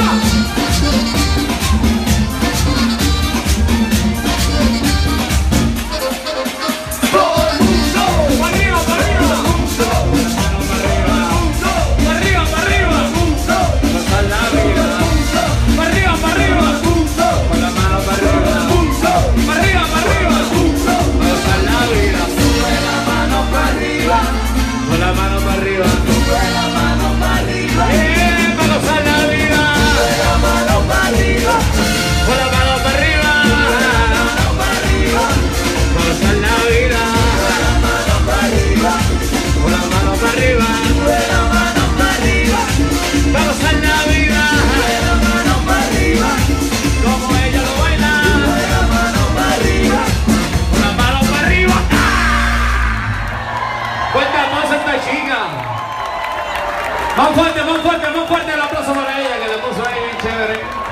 arriba. Más fuerte, más fuerte, más fuerte el aplauso para ella que le puso ahí bien chévere.